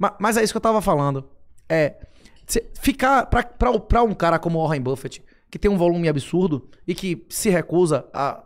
Ma- Mas, é isso que eu tava falando. É. Ficar. Pra, pra, pra um cara como o Warren Buffett, que tem um volume absurdo e que se recusa a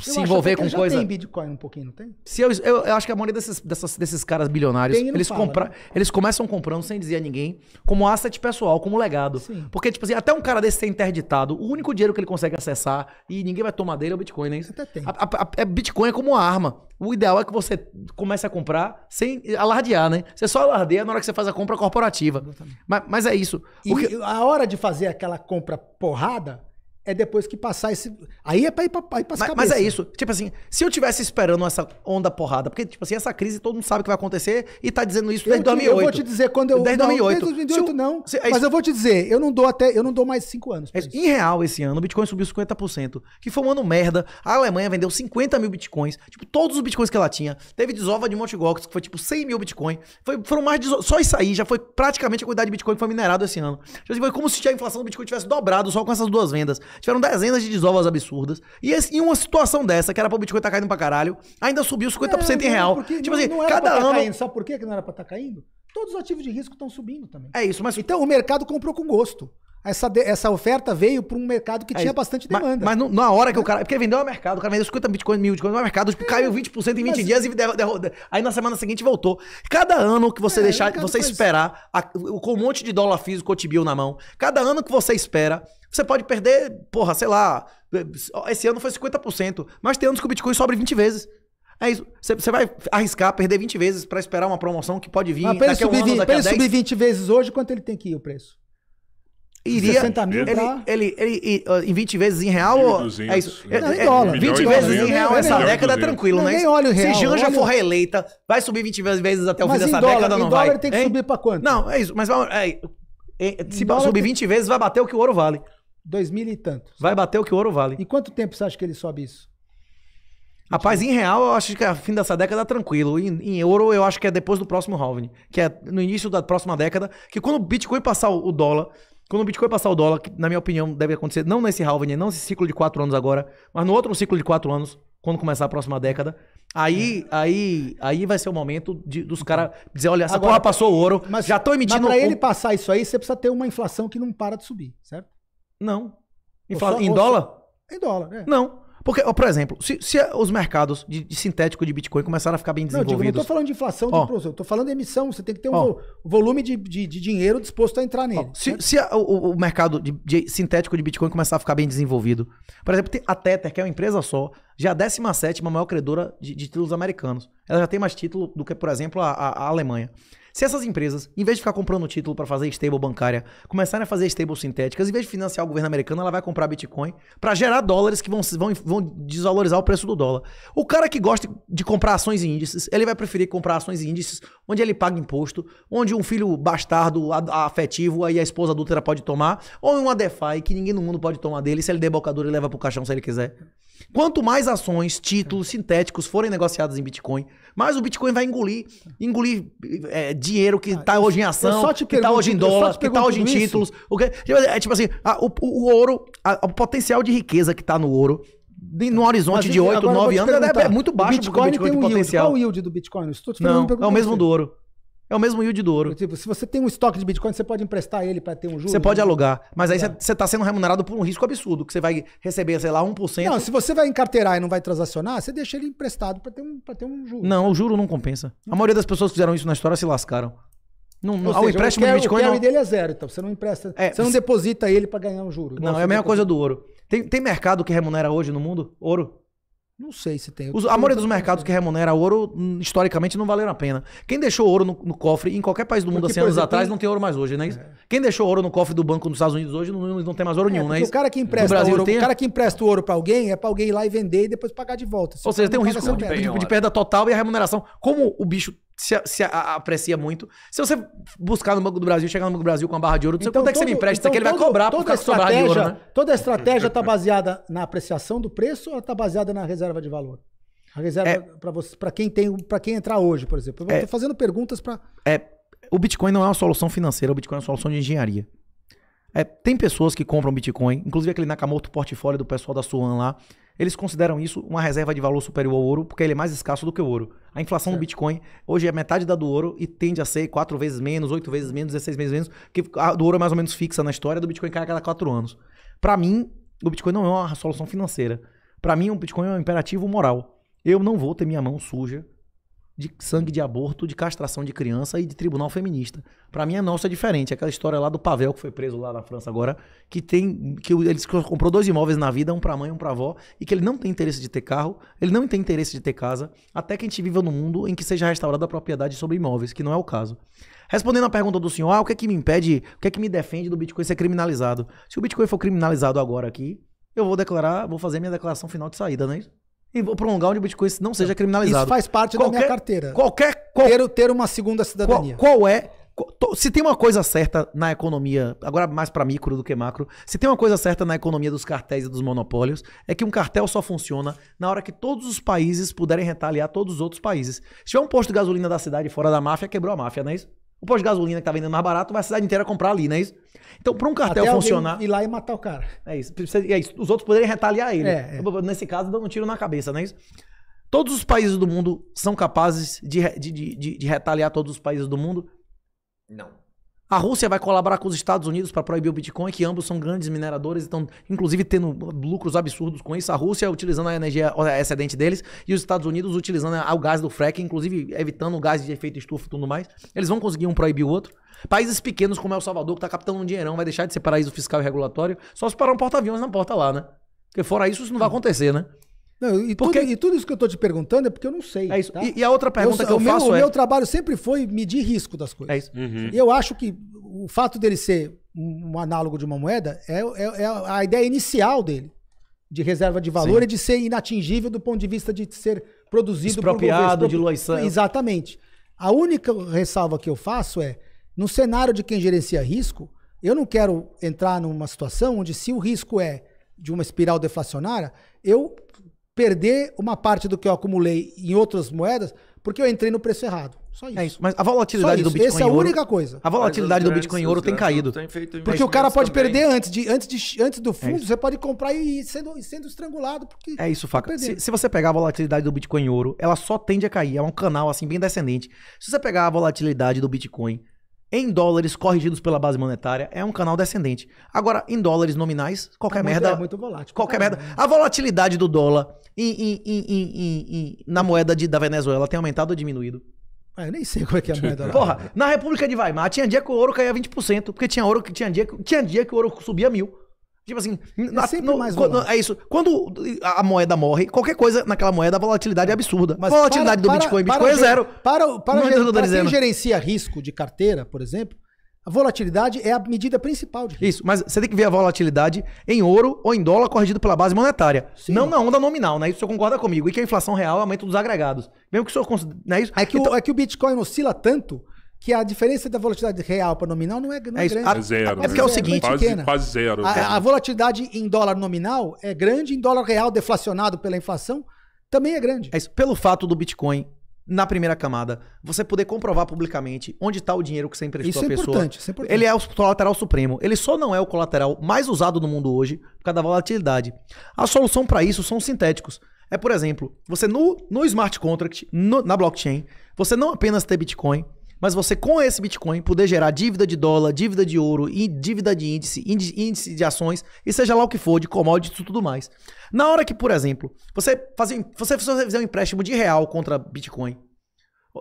se envolver com coisa. tem Bitcoin um pouquinho, não tem? Se eu, eu, eu acho que a maioria desses, dessas- desses caras bilionários, eles, fala, compra, né? eles começam comprando sem dizer a ninguém, como asset pessoal, como legado. Sim. Porque, tipo assim, até um cara desse ser interditado, o único dinheiro que ele consegue acessar e ninguém vai tomar dele é o Bitcoin, né? Até tem. A, a- a- é Bitcoin é como uma arma. O ideal é que você comece a comprar sem alardear, né? Você só alardeia na hora que você faz a compra corporativa. Mas, mas é isso. E O que- a hora de fazer aquela compra porrada é depois que passar esse. Aí é pra ir pra, pra ir pras Mas, mas é isso. Tipo assim, se eu tivesse esperando essa onda porrada, porque, tipo assim, essa crise todo mundo sabe que vai acontecer e tá dizendo isso Eu, desde te- 2008. eu vou te dizer quando eu. Desde não, 2008. Desde 2008 Se o- não. se- é mas eu vou te dizer, eu não dou até. Eu não dou mais 5 anos. pra É. Em real, esse ano, o Bitcoin subiu 50%. Que foi um ano merda. A Alemanha vendeu 50 mil Bitcoins. Tipo, todos os Bitcoins que ela tinha. Teve desova de Mt. Gox, que foi tipo 100 mil Bitcoin. Foi, foram mais de... Só isso aí já foi praticamente a quantidade de Bitcoin que foi minerado esse ano. Tipo assim, Foi como se a inflação do Bitcoin tivesse dobrado só com essas duas vendas. Tiveram dezenas de desovas absurdas. E esse- em uma situação dessa, que era pro Bitcoin tá caindo pra caralho, ainda subiu 50% em É, não, real. porque Tipo não, assim, não era cada pra tá ano... caindo. Sabe por que não era pra estar caindo? Todos os ativos de risco estão subindo também. É isso, mas... Então o mercado comprou com gosto. Essa, de- essa oferta veio para um mercado que É tinha bastante Mas- demanda. Mas, no- na hora que o cara. Porque vendeu ao mercado, o cara vendeu 50 bitcoins, mil bitcoins no mercado, tipo, caiu 20% em 20 mas- dias e derro- derro- aí na semana seguinte voltou. Cada ano que você É, o deixar, você esperar, a- o- com um monte de dólar físico Cotibill na mão, cada ano que você espera, você pode perder, porra, sei lá, esse ano foi 50%, mas tem anos que o Bitcoin sobe 20 vezes. É isso. Você vai arriscar perder 20 vezes pra esperar uma promoção que pode vir Mas daqui a um subir, ano, daqui a ele 10. subir 20 vezes hoje, quanto ele tem que ir o preço? Iria, 60 mil ele, pra- ele, ele, ele, em 20 vezes em real? ou- 1.200, é isso. Não, em É- é- dólar. 20 Milhão e vezes em real essa década é tranquilo, né? Ninguém olha o real, Se Janja olha- for reeleita, vai subir 20 vezes até o Mas fim em dessa dólar, década, em não dólar vai? ele tem que Hein? subir pra quanto? Não, é isso. Mas é, é, se dólar subir tem- 20 vezes, vai bater o que o ouro vale. Dois mil e tanto. Vai bater o que o ouro vale. E quanto tempo você acha que ele sobe isso? Rapaz, em real, eu acho que a fim dessa década é tranquilo. Em, em euro, eu acho que é depois do próximo halving. Que é no início da próxima década. Que quando o Bitcoin passar o o dólar. Quando o Bitcoin passar o dólar, que na minha opinião deve acontecer, não nesse halving, não nesse ciclo de quatro anos agora, mas no outro ciclo de quatro anos, quando começar a próxima década, aí, aí, aí vai ser o momento de- dos caras dizer, olha, essa Agora, porra passou o ouro, já tô emitindo... Mas pra ele passar isso aí, você precisa ter uma inflação que não para de subir, certo? Não. Em, Ou fala- só- em dólar? Em dólar, é. Não. Porque, ó, por exemplo, se, se os mercados de, de sintético de Bitcoin começaram a ficar bem Não, eu digo, não desenvolvidos... tô falando de inflação Ó. de eu tô falando de emissão. Você tem que ter um Ó. vo- volume de, de, de dinheiro disposto a entrar nele. Ó, se se a- o, o mercado de, sintético de Bitcoin começar a ficar bem desenvolvido, por exemplo, a Tether, que é uma empresa só, já é a 17 maior credora de, de títulos americanos. Ela já tem mais título do que, por exemplo, a, a- a Alemanha. Se essas empresas, em vez de ficar comprando título para fazer stable bancária, começarem a fazer stable sintéticas, em vez de financiar o governo americano, ela vai comprar Bitcoin para gerar dólares que vão, vão, vão desvalorizar o preço do dólar. O cara que gosta de comprar ações e índices, ele vai preferir comprar ações e índices onde ele paga imposto, onde um filho bastardo afetivo aí a esposa adúltera pode tomar, ou uma DeFi que ninguém no mundo pode tomar dele, se ele der bocadura ele leva pro caixão se ele quiser. Quanto mais ações, títulos sintéticos forem negociados em Bitcoin, mais o Bitcoin vai engolir, engolir é, dinheiro que tá hoje em ação, Ah, que tá pergunto- hoje em dólar, que tá pergunto hoje em títulos. O que, é tipo assim, a- o, o ouro, a- o potencial de riqueza que tá no ouro, de- no horizonte Mas de 8, agora eu vou 9 te anos, é, é muito baixo O Bitcoin, o Bitcoin tem um tem yield. potencial. Qual o yield do Bitcoin? Estou te Não, é o mesmo do ouro. É o mesmo yield do ouro. Tipo, se você tem um estoque de Bitcoin, você pode emprestar ele para ter um juro. Você pode né? alugar, mas aí você tá sendo remunerado por um risco absurdo, que você vai receber, sei lá, 1%. Não, se você vai encarteirar e não vai transacionar, você deixa ele emprestado para ter, um, ter um juro. Não, o juro não compensa. A maioria das pessoas que fizeram isso na história se lascaram. Não, não, seja, empréstimo o de carry, Bitcoin o carry não, dele é zero, então você não empresta, É, você não deposita ele para ganhar um juro. não, é a mesma coisa do ouro. Tem, tem mercado que remunera hoje no mundo ouro? Não sei se tem. Os- a maioria dos mercados que remunera ouro, hum, historicamente, não valeram a pena. Quem deixou ouro no, no cofre, em qualquer país do mundo, Porque, 100 por anos exemplo, atrás, tem- não tem ouro mais hoje, não é isso? Quem deixou ouro no cofre do banco nos Estados Unidos hoje, não, não tem mais ouro É, nenhum, é isso? o cara que empresta Brasil ouro, tem? o cara que empresta o ouro para alguém é para alguém ir lá e vender e depois pagar de volta. Se Ou seja, tem um risco de, de- de perda total e a remuneração. Como o bicho se, se a- aprecia muito, se você buscar no Banco do Brasil, chegar no Banco do Brasil com a barra de ouro, não sei quanto é que você me empresta, então que ele vai todo- cobrar por toda a causa de ouro, né? Toda a estratégia está baseada na apreciação do preço ou está baseada na reserva de valor? A reserva É. para você, para quem tem, para quem entrar hoje, por exemplo. Eu É. estou fazendo perguntas para É, o Bitcoin não é uma solução financeira, o Bitcoin é uma solução de engenharia. É, tem pessoas que compram Bitcoin, inclusive aquele Nakamoto portfólio do pessoal da Suan lá. Eles consideram isso uma reserva de valor superior ao ouro, porque ele é mais escasso do que o ouro. A inflação do Bitcoin hoje é metade da do ouro e tende a ser quatro vezes menos, oito vezes menos, 16 vezes menos, que a do ouro é mais ou menos fixa na história, do Bitcoin cai a cada quatro anos. Para mim, o Bitcoin não é uma solução financeira. Para mim, o Bitcoin é um imperativo moral. Eu não vou ter minha mão suja de sangue de aborto, de castração de criança e de tribunal feminista. Para mim a nossa é diferente, aquela história lá do Pavel que foi preso lá na França agora, que tem que ele comprou dois imóveis na vida, um para mãe, um para avó, e que ele não tem interesse de ter carro, ele não tem interesse de ter casa, até que a gente viva num mundo em que seja restaurada a propriedade sobre imóveis, que não é o caso. Respondendo a pergunta do senhor, ah, o que é que me impede, o que é que me defende do Bitcoin ser criminalizado? Se o Bitcoin for criminalizado agora aqui, eu vou declarar, vou fazer minha declaração final de saída, não é isso? E vou prolongar onde o Bitcoin não seja criminalizado. Isso faz parte qualquer, da minha carteira. Qualquer. Qual, ter, ter uma segunda cidadania. Qual, qual é. Se tem uma coisa certa na economia, agora mais para micro do que macro, se tem uma coisa certa na economia dos cartéis e dos monopólios, é que um cartel só funciona na hora que todos os países puderem retaliar todos os outros países. Se tiver um posto de gasolina da cidade fora da máfia, quebrou a máfia, não é isso? O posto de gasolina que tá vendendo mais barato, vai a cidade inteira comprar ali, não é isso? Então, para um cartel Até funcionar. Ir lá e matar o cara. É isso. É isso. Os outros poderem retaliar ele. É, é. Nesse caso, dando um tiro na cabeça, não é isso? Todos os países do mundo são capazes de, de, de, de retaliar todos os países do mundo? Não. A Rússia vai colaborar com os Estados Unidos para proibir o Bitcoin, que ambos são grandes mineradores, estão inclusive tendo lucros absurdos com isso. A Rússia utilizando a energia excedente deles e os Estados Unidos utilizando o gás do fracking, inclusive evitando o gás de efeito estufa e tudo mais. Eles vão conseguir um proibir o outro. Países pequenos como El Salvador, que está captando um dinheirão, vai deixar de ser paraíso fiscal e regulatório, só se parar um porta-aviões na porta lá, né? Porque fora isso, isso não vai acontecer, né? Não, e, porque... tudo, e tudo isso que eu estou te perguntando é porque eu não sei. É isso. Tá? E, e, a outra pergunta eu, que eu meu, faço o é... O meu trabalho sempre foi medir risco das coisas. É isso. Uhum. E eu acho que o fato dele ser um análogo de uma moeda é, é, é a ideia inicial dele. De reserva de valor Sim. e de ser inatingível do ponto de vista de ser produzido... Expropriado, por de loição. Exatamente. A única ressalva que eu faço é, no cenário de quem gerencia risco, eu não quero entrar numa situação onde se o risco é de uma espiral deflacionária, eu perder uma parte do que eu acumulei em outras moedas porque eu entrei no preço errado. Só isso. É isso. Mas a volatilidade do Bitcoin Essa é a única coisa. A volatilidade do Bitcoin em ouro tem caído. Porque o cara pode também. perder antes, de, antes, de, antes do fundo, é você pode comprar e ir sendo, sendo estrangulado. Porque é isso, Faca. Se, se, você pegar a volatilidade do Bitcoin em ouro, ela só tende a cair. É um canal assim bem descendente. Se você pegar a volatilidade do Bitcoin em dólares corrigidos pela base monetária, é um canal descendente. Agora, em dólares nominais, qualquer é muito, merda. É muito volátil. Qualquer merda. A volatilidade do dólar em, em, em, na moeda de, da Venezuela tem aumentado ou diminuído? Ah, eu nem sei como é que é a moeda lá. Porra, na República de Weimar tinha dia que o ouro caía 20%, porque tinha ouro que tinha dia, tinha dia que o ouro subia mil. Tipo assim, é sempre no, mais quando, É isso. Quando a moeda morre, qualquer coisa naquela moeda, a volatilidade é absurda. Mas a volatilidade para, do Bitcoin, para, Bitcoin para, é zero. Para, para, para, para quem gerencia risco de carteira, por exemplo, a volatilidade é a medida principal de risco. Isso, mas você tem que ver a volatilidade em ouro ou em dólar corrigido pela base monetária. Sim. Não na onda nominal, né? Isso o senhor concorda comigo. E que a inflação real é aumento dos agregados. Mesmo que o senhor considere. Né? Isso? É, que então... o, é que o Bitcoin oscila tanto que a diferença da volatilidade real para nominal não é, não é, é grande. É zero. É porque é o seguinte... Quase, quase zero. A, a, volatilidade em dólar nominal é grande, em dólar real deflacionado pela inflação também é grande. É isso. Pelo fato do Bitcoin na primeira camada, você poder comprovar publicamente onde está o dinheiro que você emprestou isso à é pessoa. Importante, isso é importante. Ele é o colateral supremo. Ele só não é o colateral mais usado no mundo hoje por causa da volatilidade. A solução para isso são sintéticos. É, por exemplo, você no, no smart contract, no, na blockchain, você não apenas ter Bitcoin, mas você, com esse Bitcoin, poder gerar dívida de dólar, dívida de ouro, dívida de índice, índice de ações, e seja lá o que for, de commodities e tudo mais. Na hora que, por exemplo, você fazer, você fizer um empréstimo de real contra Bitcoin,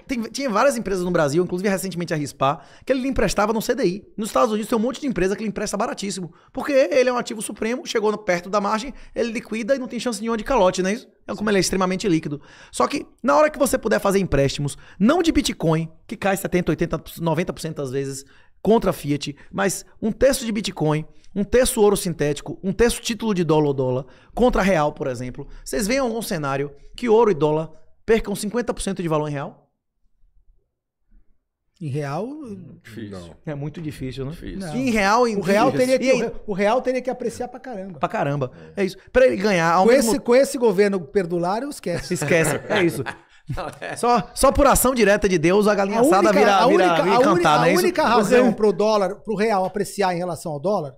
tem, tinha várias empresas no Brasil, inclusive recentemente a Rispar, que ele emprestava no CDI. Nos Estados Unidos tem um monte de empresa que ele empresta baratíssimo. Porque ele é um ativo supremo, chegou perto da margem, ele liquida e não tem chance nenhuma de calote, não é isso? É como ele é extremamente líquido. Só que na hora que você puder fazer empréstimos, não de Bitcoin, que cai 70, 80, 90% às vezes contra Fiat, mas um terço de Bitcoin, um terço ouro sintético, um terço título de dólar ou dólar, contra real, por exemplo. Vocês veem algum cenário que ouro e dólar percam 50% de valor em real? Em real. Difícil. É muito difícil, né? Difícil. Em real, em o real teria que, aí, o real teria que apreciar pra caramba. Pra caramba. É, é isso. Pra ele ganhar. Ao com, mesmo... esse, com esse governo perdulário, esquece. Esquece. É isso. Não, é. Só, só por ação direta de Deus a galinha a assada única, vira, a única, vira, vira a cantar, A né? única razão pro dólar, pro real apreciar em relação ao dólar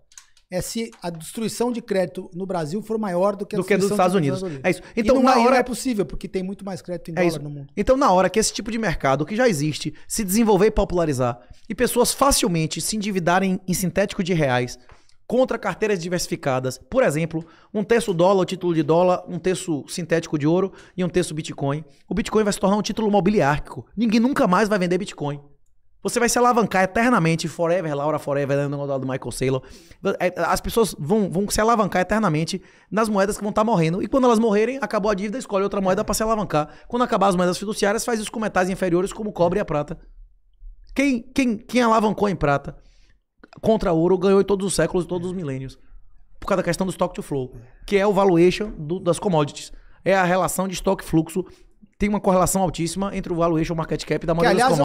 é se a destruição de crédito no Brasil for maior do que a Do que dos Estados de- Unidos. É isso. Então, na hora. é possível, porque tem muito mais crédito em É dólar isso. no mundo. Então, na hora que esse tipo de mercado que já existe se desenvolver e popularizar e pessoas facilmente se endividarem em sintético de reais contra carteiras diversificadas, por exemplo, um terço dólar, título de dólar, um terço sintético de ouro e um terço Bitcoin, o Bitcoin vai se tornar um título mobiliárquico. Ninguém nunca mais vai vender Bitcoin. Você vai se alavancar eternamente, forever, Laura Forever, do Michael Saylor. É, As pessoas vão, vão se alavancar eternamente nas moedas que vão estar morrendo. E quando elas morrerem, acabou a dívida, escolhe outra moeda para se alavancar. Quando acabar as moedas fiduciárias, faz isso com metais inferiores, como o cobre e a prata. Quem, quem, quem alavancou em prata contra ouro ganhou em todos os séculos e todos os milênios. Por causa da questão do stock to flow, que é o valuation do- das commodities. É a relação de estoque fluxo. Tem uma correlação altíssima entre o valuation market cap da maioria das aliás,